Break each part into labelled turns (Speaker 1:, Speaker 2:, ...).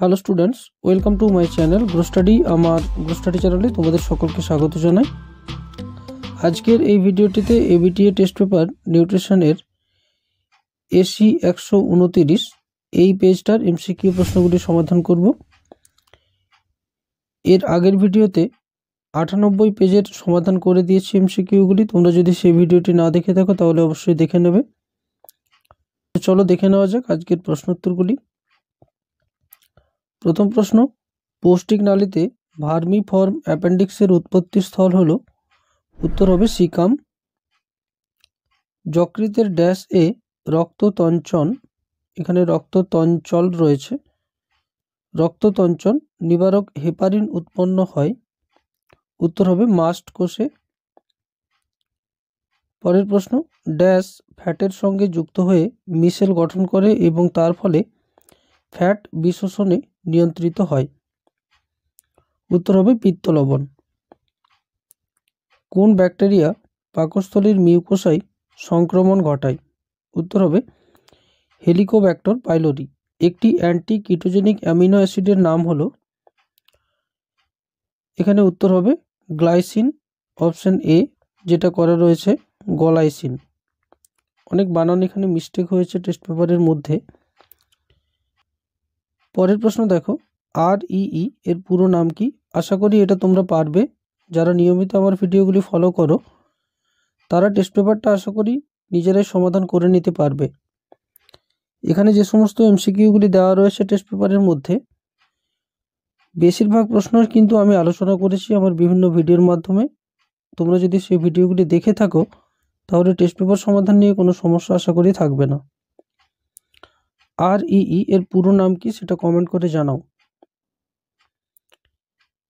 Speaker 1: Hello students, welcome to my channel grow study. আমার grow study চ্যানেলে তোমাদের সকলকে স্বাগত জানাই। আজকের এই ভিডিওটিতে এবিটিএ টেস্ট পেপার নিউট্রিশনের এসি একশো উনতিরিশ, এই পেজটার এমসিকিউ প্রশ্নগুলি সমাধান করব। এর আগের ভিডিওতে আটানব্বই পেজের সমাধান করে দিয়েছি এমসিকিউগুলি তোমরা যদি সেই ভিডিওটি না দেখে থাকো, তাহলে অবশ্যই দেখে নেবে। চলো দেখে নেওয়া যাক আজকের প্রশ্নোত্তরগুলি। প্রথম প্রশ্ন, পৌষ্টিক নালীতে ভার্মি ফর্ম অ্যাপেন্ডিক্সের উৎপত্তি স্থল হল। উত্তর হবে সিকাম। যকৃতের ড্যাশ এ রক্ততঞ্চন, এখানে রক্ততঞ্চল রয়েছে। রক্ততঞ্চন নিবারক হেপারিন উৎপন্ন হয়। উত্তর হবে মাস্ট কোষে। পরের প্রশ্ন ড্যাশ ফ্যাটের সঙ্গে যুক্ত হয়ে মিশেল গঠন করে এবং তার ফলে ফ্যাট বিশোষণে নিয়ন্ত্রিত হয়। উত্তর হবে পিত্ত লবণ। কোন ব্যাকটেরিয়া পাকস্থলীর মিউকোসাই সংক্রমণ ঘটায়? উত্তর হবে হেলিকোব্যাক্টর পাইলোরি একটি অ্যান্টি কিটোজেনিক অ্যামিনো অ্যাসিডের নাম হলো। এখানে উত্তর হবে গ্লাইসিন অপশন এ, যেটা করা রয়েছে গলাইসিন। অনেক বানান এখানে মিস্টেক হয়েছে টেস্ট পেপারের মধ্যে। পরের প্রশ্ন দেখো আর ইই এর পুরো নাম কি? আশা করি এটা তোমরা পারবে। যারা নিয়মিত আমার ভিডিওগুলি ফলো করো, তারা টেস্ট পেপারটা আশা করি নিজেরাই সমাধান করে নিতে পারবে। এখানে যে সমস্ত এমসিকিউগুলি দেওয়া রয়েছে টেস্ট পেপারের মধ্যে, বেশিরভাগ প্রশ্ন কিন্তু আমি আলোচনা করেছি আমার বিভিন্ন ভিডিওর মাধ্যমে। তোমরা যদি সেই ভিডিওগুলি দেখে থাকো, তাহলে টেস্ট পেপার সমাধান নিয়ে কোনো সমস্যা আশা করি থাকবে না। আর ইই এর পুরো নাম কি সেটা কমেন্ট করে জানাও।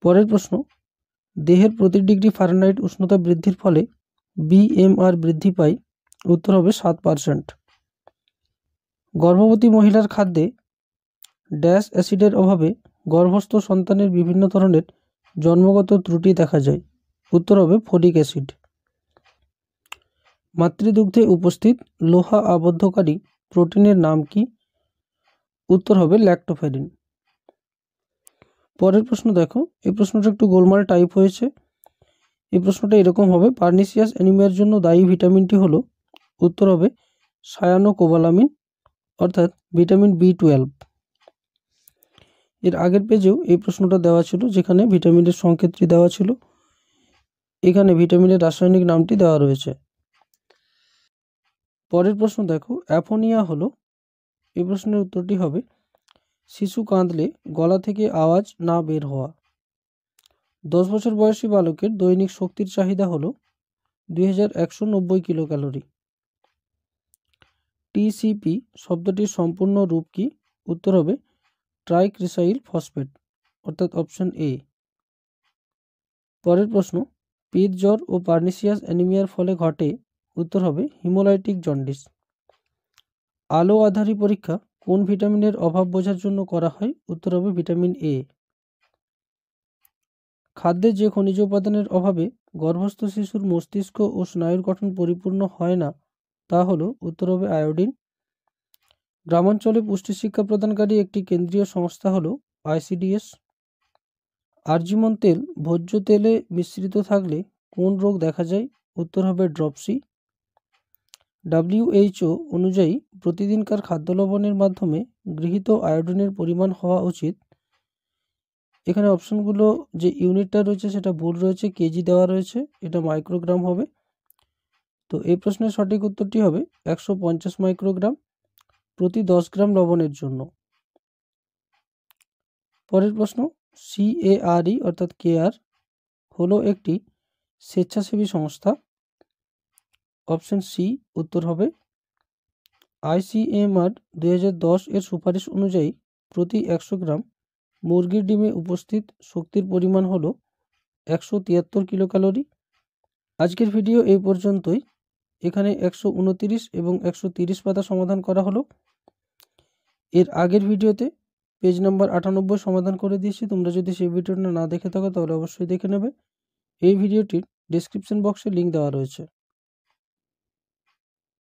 Speaker 1: পরের প্রশ্ন, দেহের প্রতি ডিগ্রি ফারেনহাইট উষ্ণতা বৃদ্ধির ফলে বিএমআর বৃদ্ধি পায়, উত্তর হবে সাত পারসেন্ট গর্ভবতী মহিলার খাদ্যে ড্যাশ অ্যাসিডের অভাবে গর্ভস্থ সন্তানের বিভিন্ন ধরনের জন্মগত ত্রুটি দেখা যায়, উত্তর হবে ফলিক অ্যাসিড। মাতৃদুগ্ধে উপস্থিত লোহা আবদ্ধকারী প্রোটিনের নাম কি? উত্তর হবে ল্যাক্টোফেরিন পরের প্রশ্ন দেখো, এই প্রশ্নটা একটু গোলমাল টাইপ হয়েছে। এই প্রশ্নটা এরকম হবে পার্নিসিয়াস অ্যানিমিয়ার জন্য দায়ী ভিটামিনটি হলো, উত্তর হবে সায়ানো কোবালামিন অর্থাৎ ভিটামিন বি টুয়েলভ এর আগের পেজেও এই প্রশ্নটা দেওয়া ছিল, যেখানে ভিটামিনের সংকেতটি দেওয়া ছিল। এখানে ভিটামিনের রাসায়নিক নামটি দেওয়া রয়েছে। পরের প্রশ্ন দেখো অ্যাফোনিয়া হলো এই প্রশ্নের উত্তরটি হবে, শিশু কাঁদলে গলা থেকে আওয়াজ না বের হওয়া। দশ বছর বয়সী বালকের দৈনিক শক্তির চাহিদা হল দুই হাজার একশো নব্বই কিলো ক্যালোরি টিসিপি শব্দটির সম্পূর্ণ রূপ কি? উত্তর হবে, ট্রাইক্রিসাইল ফসফেট, অর্থাৎ অপশন এ। পরের প্রশ্ন পিত জ্বর ও পার্নিসিয়াস অ্যানিমিয়ার ফলে ঘটে? উত্তর হবে, হিমোলাইটিক জন্ডিস। আলো আধারী পরীক্ষা কোন ভিটামিনের অভাব বোঝার জন্য করা হয়? উত্তর হবে ভিটামিন এ খাদ্যে যে খনিজ উপাদানের অভাবে গর্ভস্থ শিশুর মস্তিষ্ক ও স্নায়ুর গঠন পরিপূর্ণ হয় না, তা হলো উত্তর হবে আয়োডিন। গ্রামাঞ্চলে পুষ্টি শিক্ষা প্রদানকারী একটি কেন্দ্রীয় সংস্থা হলো আইসিডিএস আর্জিমন তেল, ভোজ্য তেলে মিশ্রিত থাকলে কোন রোগ দেখা যায়? উত্তর হবে ড্রপসি। ডাব্লিউএইচও অনুযায়ী প্রতিদিনকার খাদ্য লবণের মাধ্যমে গৃহীত আয়োডিনের পরিমাণ হওয়া উচিত। এখানে অপশনগুলো যে ইউনিটটা রয়েছে সেটা ভুল রয়েছে, কেজি দেওয়া রয়েছে, এটা মাইক্রোগ্রাম হবে। তো এই প্রশ্নের সঠিক উত্তরটি হবে একশো পঞ্চাশ মাইক্রোগ্রাম প্রতি দশ গ্রাম লবণের জন্য। পরের প্রশ্ন সিএআরই অর্থাৎ কেআর হলো একটি স্বেচ্ছাসেবী সংস্থা। অপশন সি উত্তর হবে। আইসিএমআর দু হাজার দশ এর সুপারিশ অনুযায়ী প্রতি একশো গ্রাম মুরগির ডিমে উপস্থিত শক্তির পরিমাণ হল একশো তিয়াত্তর কিলো ক্যালোরি আজকের ভিডিও এই পর্যন্তই। এখানে একশো উনতিরিশ এবং একশো তিরিশ পাতা সমাধান করা হলো। এর আগের ভিডিওতে পেজ নাম্বার আটানব্বই সমাধান করে দিয়েছি। তোমরা যদি সেই ভিডিওটা না দেখে থাকো, তাহলে অবশ্যই দেখে নেবে। এই ভিডিওটির ডিসক্রিপশন বক্সে লিঙ্ক দেওয়া রয়েছে।